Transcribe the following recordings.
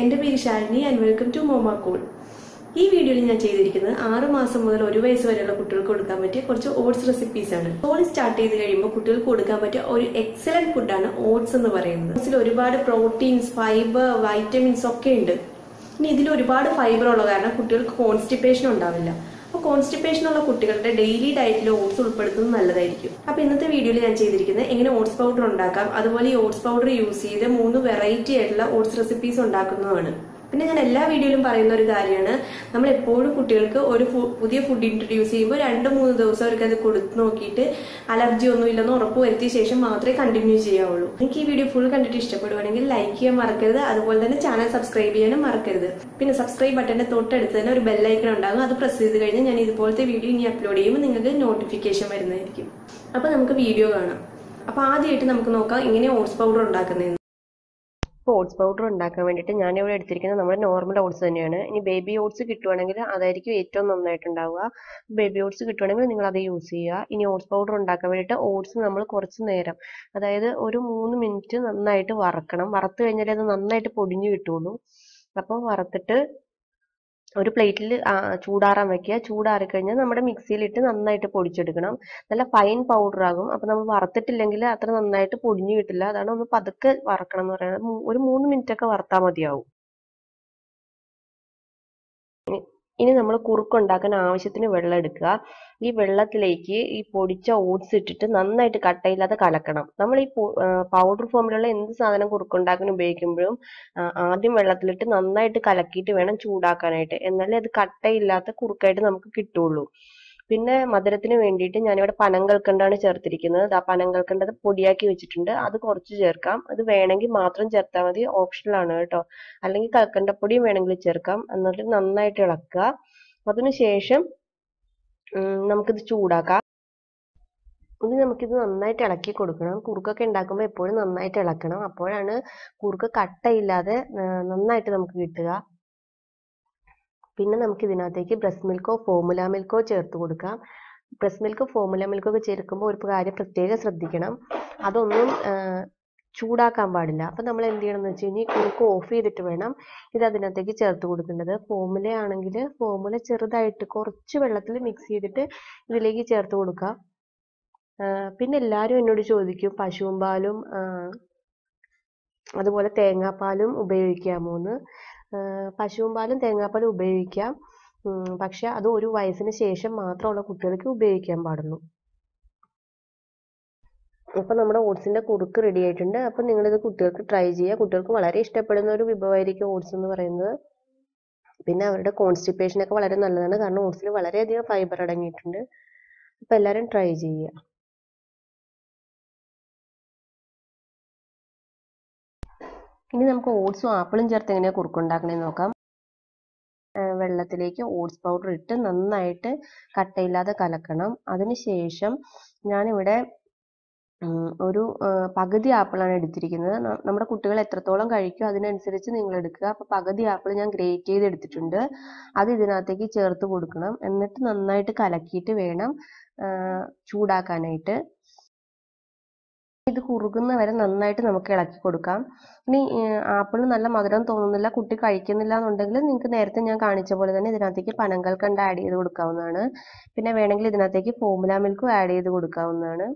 എന്റെ പേര് Shalini and welcome to momma cool ഈ വീഡിയോയിൽ ഞാൻ ചെയ്തിരിക്കുന്നത് ആറ് മാസം മുതൽ ഒരു വയസ്സ് വരെയുള്ള കുട്ടികൾക്ക് കൊടുക്കാൻ പറ്റിയ കുറച്ച് ഓട്സ് റെസിപ്പീസ് ആണ്. ഓൾ സ്റ്റാർട്ട് ചെയ്ത് കഴിയുമ്പോൾ കുട്ടികൾക്ക് കൊടുക്കാൻ പറ്റിയ ഒരു എക്സലന്റ് ഫുഡാണ് ഓട്സ് എന്ന് പറയുന്നത്. ഓട്സിൽ ഒരുപാട് പ്രോട്ടീൻസ് ഫൈബർ വൈറ്റമിൻസ് ഒക്കെ ഉണ്ട്. ഇനി ഇതിൽ ഒരുപാട് ഫൈബർ ഉള്ള കാരണം കുട്ടികൾക്ക് കോൺസ്റ്റിപ്പേഷൻ ഉണ്ടാവില്ല. അപ്പോൾ കോൺസ്റ്റിപ്പേഷൻ ഉള്ള കുട്ടികളുടെ ഡെയിലി ഡയറ്റിൽ ഓട്സ് ഉൾപ്പെടുത്തുന്നത് നല്ലതായിരിക്കും. അപ്പോൾ ഇന്നത്തെ വീഡിയോയിൽ ഞാൻ ചെയ്തിരിക്കുന്നത് എങ്ങനെ ഓട്സ് പൗഡർ ഉണ്ടാക്കാം അതുപോലെ ഈ ഓട്സ് പൗഡർ യൂസ് ചെയ്ത് മൂന്ന് വെറൈറ്റി ആയിട്ടുള്ള ഓട്സ് റെസിപ്പീസ് ഉണ്ടാക്കുന്നതാണ്. പിന്നെ ഞാൻ എല്ലാ വീഡിയോയിലും പറയുന്ന ഒരു കാര്യമാണ്. നമ്മൾ എപ്പോഴും കുട്ടികൾക്ക് ഒരു പുതിയ ഫുഡ് ഇൻട്രൊഡ്യൂസ് ചെയ്യുമ്പോൾ രണ്ട് മൂന്ന് ദിവസം അവർക്ക് അത് കൊടുത്ത് നോക്കിയിട്ട് അലർജി ഒന്നും ഇല്ലെന്ന് ഉറപ്പുവരുത്തിയ ശേഷം മാത്രമേ കണ്ടിന്യൂ ചെയ്യാവുള്ളൂ. എനിക്ക് ഈ വീഡിയോ ഫുൾ കണ്ടിട്ട് ഇഷ്ടപ്പെടുവാണെങ്കിൽ ലൈക്ക് ചെയ്യാൻ മറക്കരുത്. അതുപോലെ തന്നെ ചാനൽ സബ്സ്ക്രൈബ് ചെയ്യാനും മറക്കരുത്. പിന്നെ സബ്സ്ക്രൈബ് ബട്ടന്റെ തൊട്ടടുത്ത് തന്നെ ഒരു ബെല്ലൈക്കൺ ഉണ്ടാകും. അത് പ്രസ് ചെയ്ത് കഴിഞ്ഞാൽ ഞാൻ ഇതുപോലത്തെ വീഡിയോ ഇനി അപ്ലോഡ് ചെയ്യുമ്പോൾ നിങ്ങൾക്ക് നോട്ടിഫിക്കേഷൻ വരുന്നതായിരിക്കും. അപ്പൊ നമുക്ക് വീഡിയോ കാണാം. അപ്പൊ ആദ്യമായിട്ട് നമുക്ക് നോക്കാം ഇങ്ങനെ ഓട്സ് പൗഡർ ഉണ്ടാക്കുന്നതെന്ന്. ഇപ്പോൾ ഓട്സ് പൗഡർ ഉണ്ടാക്കാൻ വേണ്ടിയിട്ട് ഞാനിവിടെ എടുത്തിരിക്കുന്നത് നമ്മുടെ നോർമൽ ഓട്സ് തന്നെയാണ്. ഇനി ബേബി ഓട്സ് കിട്ടുവാണെങ്കിൽ അതായിരിക്കും ഏറ്റവും നന്നായിട്ടുണ്ടാവുക. ബേബി ഓട്സ് കിട്ടുവാണെങ്കിൽ നിങ്ങൾ അത് യൂസ് ചെയ്യുക. ഇനി ഓട്സ് പൗഡർ ഉണ്ടാക്കാൻ വേണ്ടിയിട്ട് ഓട്സ് നമ്മൾ കുറച്ച് നേരം അതായത് ഒരു മൂന്ന് മിനിറ്റ് നന്നായിട്ട് വറക്കണം. വറുത്ത് കഴിഞ്ഞാലേ അത് നന്നായിട്ട് പൊടിഞ്ഞു കിട്ടുള്ളൂ അപ്പോൾ വറുത്തിട്ട് ഒരു പ്ലേറ്റിൽ ചൂടാറാൻ വെക്കുക. ചൂടാറി കഴിഞ്ഞാൽ നമ്മുടെ മിക്സിയിലിട്ട് നന്നായിട്ട് പൊടിച്ചെടുക്കണം. നല്ല ഫൈൻ പൗഡർ ആകും. അപ്പൊ നമ്മൾ വറുത്തിട്ടില്ലെങ്കിൽ അത്ര നന്നായിട്ട് പൊടിഞ്ഞു കിട്ടില്ല. അതാണ് ഒന്ന് പതുക്കെ വറക്കണം എന്ന് പറയുന്നത് ഒരു മൂന്ന് മിനിറ്റ് ഒക്കെ വറുത്താൽ മതിയാവും. ഇനി- നമ്മൾ കുറുക്കുണ്ടാക്കാൻ ആവശ്യത്തിന് വെള്ളം എടുക്കുക. ഈ വെള്ളത്തിലേക്ക് ഈ പൊടിച്ച ഓട്സ് ഇട്ടിട്ട് നന്നായിട്ട് കട്ടയില്ലാതെ കലക്കണം. നമ്മൾ ഈ പൗഡർ ഫോമിലുള്ള എന്ത് സാധനം കുറുക്കുണ്ടാക്കാൻ ഉപയോഗിക്കുമ്പോഴും ആദ്യം വെള്ളത്തിലിട്ട് നന്നായിട്ട് കലക്കിയിട്ട് വേണം ചൂടാക്കാനായിട്ട്. എന്നാലേ അത് കട്ടയില്ലാത്ത കുറുക്കായിട്ട് നമുക്ക് കിട്ടുള്ളൂ. പിന്നെ മധുരത്തിന് വേണ്ടിയിട്ട് ഞാനിവിടെ പനം കൽക്കണ്ടാണ് ചേർത്തിരിക്കുന്നത്. ആ പനം കൽക്കണ്ടത് പൊടിയാക്കി വെച്ചിട്ടുണ്ട്. അത് കുറച്ച് ചേർക്കാം. അത് വേണമെങ്കിൽ മാത്രം ചേർത്താൽ മതി. ഓപ്ഷണൽ ആണ് കേട്ടോ. അല്ലെങ്കിൽ കൽക്കണ്ടപ്പൊടിയും വേണമെങ്കിൽ ചേർക്കാം. എന്നിട്ട് നന്നായിട്ട് ഇളക്കുക. അതിനുശേഷം നമുക്കിത് ചൂടാക്കാം. ഇനി നമുക്കിത് നന്നായിട്ട് ഇളക്കി കൊടുക്കണം. കുറുക്കൊക്കെ ഉണ്ടാക്കുമ്പോൾ എപ്പോഴും നന്നായിട്ട് ഇളക്കണം. അപ്പോഴാണ് കുറുക്ക് കട്ടയില്ലാതെ നന്നായിട്ട് നമുക്ക് കിട്ടുക. പിന്നെ നമുക്ക് ഇതിനകത്തേക്ക് ബ്രസ്റ്റ് മിൽക്കോ ഫോമുല മിൽക്കോ ചേർത്ത് കൊടുക്കാം. ബ്രസ്റ്റ് മിൽക്ക് ഫോമുല മിൽക്കോ ഒക്കെ ചേർക്കുമ്പോൾ ഒരു കാര്യം പ്രത്യേകം ശ്രദ്ധിക്കണം. അതൊന്നും ചൂടാക്കാൻ പാടില്ല. അപ്പം നമ്മൾ എന്ത് ചെയ്യണം എന്ന് വെച്ച് കഴിഞ്ഞാൽ കുറുക്ക് ഓഫ് ചെയ്തിട്ട് വേണം ഇത് അതിനകത്തേക്ക് ചേർത്ത് കൊടുക്കേണ്ടത്. ഫോമുല ആണെങ്കിൽ ഫോമുല ചെറുതായിട്ട് കുറച്ച് വെള്ളത്തിൽ മിക്സ് ചെയ്തിട്ട് ഇതിലേക്ക് ചേർത്ത് കൊടുക്കാം പിന്നെ എല്ലാവരും എന്നോട് ചോദിക്കും പശുവും പാലും അതുപോലെ തേങ്ങാപ്പാലും ഉപയോഗിക്കാമോ എന്ന്. പശുവും പാലും തേങ്ങാപ്പാലും ഉപയോഗിക്കാം. പക്ഷെ അത് ഒരു വയസ്സിന് ശേഷം മാത്രമുള്ള കുട്ടികൾക്ക് ഉപയോഗിക്കാൻ പാടുള്ളൂ. ഇപ്പൊ നമ്മുടെ ഓട്സിന്റെ കുറുക്ക് റെഡി ആയിട്ടുണ്ട്. അപ്പൊ നിങ്ങളിത് കുട്ടികൾക്ക് ട്രൈ ചെയ്യുക. കുട്ടികൾക്ക് വളരെ ഇഷ്ടപ്പെടുന്ന ഒരു വിഭവമായിരിക്കും ഓട്സ് എന്ന് പറയുന്നത്. പിന്നെ അവരുടെ കോൺസ്റ്റിപ്പേഷൻ ഒക്കെ വളരെ നല്ലതാണ്. കാരണം ഓട്സിൽ വളരെയധികം ഫൈബർ അടങ്ങിയിട്ടുണ്ട്. അപ്പൊ എല്ലാവരും ട്രൈ ചെയ്യുക. ഇനി നമുക്ക് ഓട്സും ആപ്പിളും ചേർത്ത് എങ്ങനെയാണ് കുറുക്കുണ്ടാക്കണേന്ന് നോക്കാം. വെള്ളത്തിലേക്ക് ഓട്സ് പൗഡർ ഇട്ട് നന്നായിട്ട് കട്ടയില്ലാതെ കലക്കണം. അതിനുശേഷം ഞാനിവിടെ ഒരു പകുതി ആപ്പിളാണ് എടുത്തിരിക്കുന്നത്. നമ്മുടെ കുട്ടികൾ എത്രത്തോളം കഴിക്കും അതിനനുസരിച്ച് നിങ്ങൾ എടുക്കുക. അപ്പൊ പകുതി ആപ്പിൾ ഞാൻ ഗ്രേറ്റ് ചെയ്ത് എടുത്തിട്ടുണ്ട്. അത് ഇതിനകത്തേക്ക് ചേർത്ത് കൊടുക്കണം. എന്നിട്ട് നന്നായിട്ട് കലക്കിയിട്ട് വേണം ചൂടാക്കാനായിട്ട്. ഇത് കുറുകുന്ന വരെ നന്നായിട്ട് നമുക്ക് ഇളക്കി കൊടുക്കാം. ഇനി ആപ്പിൾ നല്ല മധുരം തോന്നുന്നില്ല കുട്ടി കഴിക്കുന്നില്ല എന്നുണ്ടെങ്കിൽ നിങ്ങൾക്ക് നേരത്തെ ഞാൻ കാണിച്ച പോലെ തന്നെ ഇതിനകത്തേക്ക് പനങ്കൽക്കണ്ട് ആഡ് ചെയ്ത് കൊടുക്കാവുന്നതാണ്. പിന്നെ വേണമെങ്കിൽ ഇതിനകത്തേക്ക് ഫോമുല മിൽക്കും ആഡ് ചെയ്ത് കൊടുക്കാവുന്നതാണ്.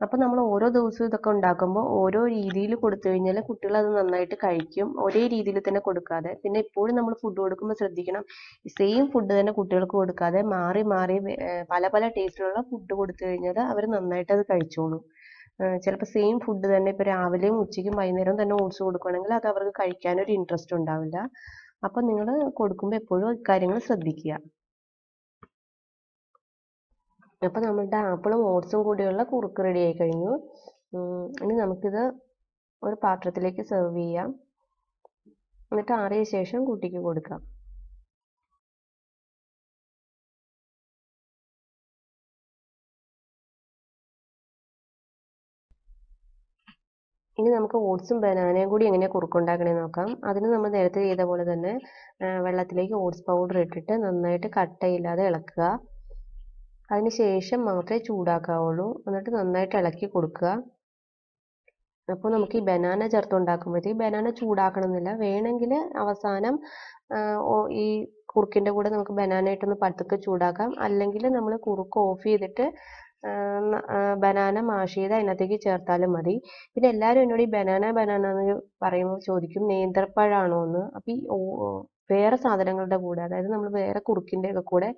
അപ്പൊ നമ്മൾ ഓരോ ദിവസവും ഇതൊക്കെ ഉണ്ടാക്കുമ്പോൾ ഓരോ രീതിയിൽ കൊടുത്തു കഴിഞ്ഞാൽ കുട്ടികൾ അത് നന്നായിട്ട് കഴിക്കും. ഒരേ രീതിയിൽ തന്നെ കൊടുക്കാതെ. പിന്നെ എപ്പോഴും നമ്മൾ ഫുഡ് കൊടുക്കുമ്പോൾ ശ്രദ്ധിക്കണം സെയിം ഫുഡ് തന്നെ കുട്ടികൾക്ക് കൊടുക്കാതെ മാറി മാറി പല പല ടേസ്റ്റിലുള്ള ഫുഡ് കൊടുത്തു കഴിഞ്ഞാൽ അവർ നന്നായിട്ട് അത് കഴിച്ചോളും. ചിലപ്പോൾ സെയിം ഫുഡ് തന്നെ ഇപ്പോൾ രാവിലെയും ഉച്ചയ്ക്കും വൈകുന്നേരവും തന്നെ ഓട്സ് കൊടുക്കുകയാണെങ്കിൽ അത് അവർക്ക് കഴിക്കാൻ ഒരു ഇൻട്രസ്റ്റ് ഉണ്ടാവില്ല. അപ്പം നിങ്ങൾ കൊടുക്കുമ്പോൾ എപ്പോഴും ഇക്കാര്യങ്ങൾ ശ്രദ്ധിക്കുക. അപ്പം നമ്മളുടെ ആപ്പിളും ഓട്സും കൂടിയുള്ള കുറുക്ക് റെഡി ആയി കഴിഞ്ഞു. ഇനി നമുക്കിത് ഒരു പാത്രത്തിലേക്ക് സെർവ് ചെയ്യാം. എന്നിട്ട് ആറിയ ശേഷം കുട്ടിക്ക് കൊടുക്കാം. ഇനി നമുക്ക് ഓട്സും ബനാനയും കൂടി എങ്ങനെ കുറുക്കുണ്ടാക്കണേ നോക്കാം. അതിന് നമ്മൾ നേരത്തെ ചെയ്ത പോലെ തന്നെ വെള്ളത്തിലേക്ക് ഓട്സ് പൗഡർ ഇട്ടിട്ട് നന്നായിട്ട് കട്ടയില്ലാതെ ഇളക്കുക. അതിന് ശേഷം മാത്രമേ ചൂടാക്കാവുള്ളൂ. എന്നിട്ട് നന്നായിട്ട് ഇളക്കി കൊടുക്കുക. അപ്പോൾ നമുക്ക് ഈ ബനാന ചേർത്ത് ഉണ്ടാക്കുമ്പോഴത്തേക്ക് ബനാന ചൂടാക്കണമെന്നില്ല. വേണമെങ്കിൽ അവസാനം ഈ കുറുക്കിന്റെ കൂടെ നമുക്ക് ബനാന ഇട്ടൊന്ന് പതുക്കെ ചൂടാക്കാം. അല്ലെങ്കിൽ നമ്മൾ കുറുക്ക് ഓഫ് ചെയ്തിട്ട് ബനാന മാഷ് ചെയ്ത് അതിനകത്തേക്ക് ചേർത്താലും മതി. പിന്നെ എല്ലാവരും എന്നോട് ഈ ബനാന ബനാന എന്ന് പറയുമ്പോൾ ചോദിക്കും നേന്ത്രപ്പഴമാണോ എന്ന്. അപ്പം ഈ വേറെ സാധനങ്ങളുടെ കൂടെ അതായത് നമ്മൾ വേറെ കുറുക്കിന്റെ ഒക്കെ കൂടെ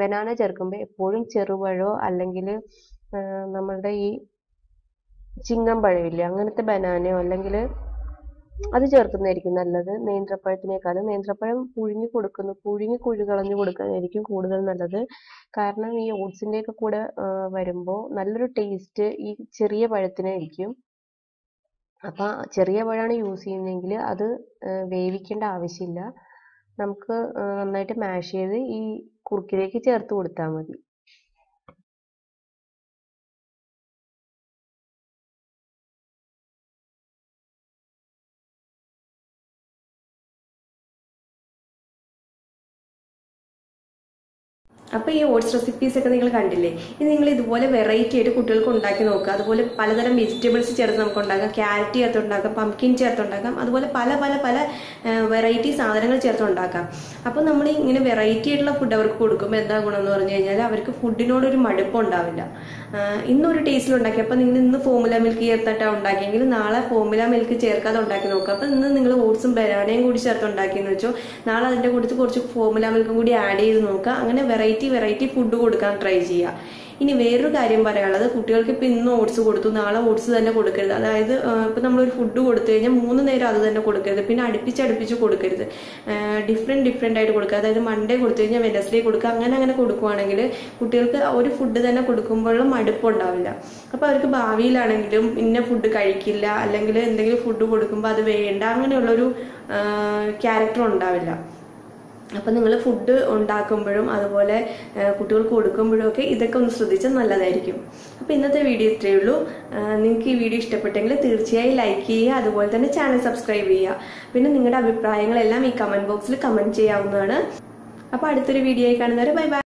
ബനാന ചേർക്കുമ്പോൾ എപ്പോഴും ചെറുപഴോ അല്ലെങ്കിൽ നമ്മളുടെ ഈ ചിങ്ങം പഴമില്ലേ അങ്ങനത്തെ ബനാനയോ അല്ലെങ്കിൽ അത് ചേർക്കുന്നതായിരിക്കും നല്ലത്. നേന്ത്രപ്പഴത്തിനേക്കാളും നേന്ത്രപ്പഴം പുഴുങ്ങി കൊടുക്കുന്നു പുഴുങ്ങി കുഴി കൊടുക്കുന്നതായിരിക്കും കൂടുതൽ നല്ലത്. കാരണം ഈ ഓട്സിന്റെ ഒക്കെ കൂടെ വരുമ്പോൾ നല്ലൊരു ടേസ്റ്റ് ഈ ചെറിയ പഴത്തിനായിരിക്കും. അപ്പം ചെറിയ പഴമാണ് യൂസ് ചെയ്യുന്നതെങ്കിൽ അത് വേവിക്കേണ്ട ആവശ്യമില്ല. നമുക്ക് നന്നായിട്ട് മാഷ് ചെയ്ത് ഈ കുറുക്കിലേക്ക് ചേർത്ത് കൊടുത്താൽ മതി. അപ്പോൾ ഈ ഓട്സ് റെസിപ്പീസ് ഒക്കെ നിങ്ങൾ കണ്ടില്ലേ? ഇത് നിങ്ങൾ ഇതുപോലെ വെറൈറ്റി ആയിട്ട് കുട്ടികൾക്ക് ഉണ്ടാക്കി നോക്കുക. അതുപോലെ പലതരം വെജിറ്റബിൾസ് ചേർത്ത് നമുക്ക് ഉണ്ടാക്കാം. ക്യാരറ്റ് ചേർത്ത് ഉണ്ടാക്കാം. പംകിൻ ചേർത്ത് ഉണ്ടാക്കാം. അതുപോലെ പല പല പല വെറൈറ്റി സാധനങ്ങൾ ചേർത്ത് ഉണ്ടാക്കാം. അപ്പോൾ നമ്മൾ ഇങ്ങനെ വെറൈറ്റി ആയിട്ടുള്ള ഫുഡ് അവർക്ക് കൊടുക്കുമ്പോൾ എന്താ ഗുണം എന്ന് പറഞ്ഞു കഴിഞ്ഞാൽ അവർക്ക് ഫുഡിനോടൊരു മടുപ്പം ഉണ്ടാവില്ല. ഇന്നൊരു ടേസ്റ്റിൽ ഉണ്ടാക്കി. അപ്പോൾ നിങ്ങൾ ഇന്ന് ഫോമുല മിൽക്ക് ചേർത്തിട്ടാണ് ഉണ്ടാക്കിയെങ്കിൽ നാളെ ഫോമുല മിൽക്ക് ചേർക്കാതെ ഉണ്ടാക്കി നോക്കുക. അപ്പോൾ ഇന്ന് നിങ്ങൾ ഓട്സും ബനാനയും കൂടി ചേർത്ത് ഉണ്ടാക്കിയെന്ന് വെച്ചോ നാളെ അതിന്റെ കൂട്ടത്തിൽ കുറച്ച് ഫോമുല മിൽക്കും കൂടി ആഡ് ചെയ്ത് നോക്കുക. അങ്ങനെ വെറൈറ്റി വെറൈറ്റി വെറൈറ്റി ഫുഡ് കൊടുക്കാൻ ട്രൈ ചെയ്യുക. ഇനി വേറൊരു കാര്യം പറയാനുള്ളത് കുട്ടികൾക്ക് ഇപ്പം ഇന്ന് ഓട്സ് കൊടുത്തു നാളെ ഓട്സ് തന്നെ കൊടുക്കരുത്. അതായത് ഇപ്പം നമ്മളൊരു ഫുഡ് കൊടുത്തു കഴിഞ്ഞാൽ മൂന്ന് നേരം അത് തന്നെ കൊടുക്കരുത്. പിന്നെ അടുപ്പിച്ച് അടുപ്പിച്ച് കൊടുക്കരുത്. ഡിഫറെന്റ് ഡിഫറെന്റ് ആയിട്ട് കൊടുക്കുക. അതായത് മൺഡേ കൊടുത്തു കഴിഞ്ഞാൽ വെനസ്ഡേ കൊടുക്കുക. അങ്ങനെ അങ്ങനെ കൊടുക്കുവാണെങ്കിൽ കുട്ടികൾക്ക് ഒരു ഫുഡ് തന്നെ കൊടുക്കുമ്പോഴും മടുപ്പുണ്ടാവില്ല അപ്പോൾ അവർക്ക് ഭാവിയിലാണെങ്കിലും ഇന്ന ഫുഡ് കഴിക്കില്ല. അല്ലെങ്കിൽ എന്തെങ്കിലും ഫുഡ് കൊടുക്കുമ്പോൾ അത് വേണ്ട. അങ്ങനെയുള്ളൊരു ക്യാരക്ടർ ഉണ്ടാവില്ല. അപ്പം നിങ്ങൾ ഫുഡ് ഉണ്ടാക്കുമ്പോഴും അതുപോലെ കുട്ടികൾക്ക് കൊടുക്കുമ്പോഴും ഒക്കെ ഇതൊക്കെ ഒന്ന് ശ്രദ്ധിച്ചാൽ നല്ലതായിരിക്കും. അപ്പോൾ ഇന്നത്തെ വീഡിയോ ഇത്രയേ ഉള്ളൂ. നിങ്ങൾക്ക് ഈ വീഡിയോ ഇഷ്ടപ്പെട്ടെങ്കിൽ തീർച്ചയായും ലൈക്ക് ചെയ്യുക അതുപോലെ തന്നെ ചാനൽ സബ്സ്ക്രൈബ് ചെയ്യുക. പിന്നെ നിങ്ങളുടെ അഭിപ്രായങ്ങളെല്ലാം ഈ കമന്റ് ബോക്സിൽ കമന്റ് ചെയ്യാവുന്നതാണ്. അപ്പോൾ അടുത്തൊരു വീഡിയോ ആയി കാണുന്നവരെ ബൈ ബൈ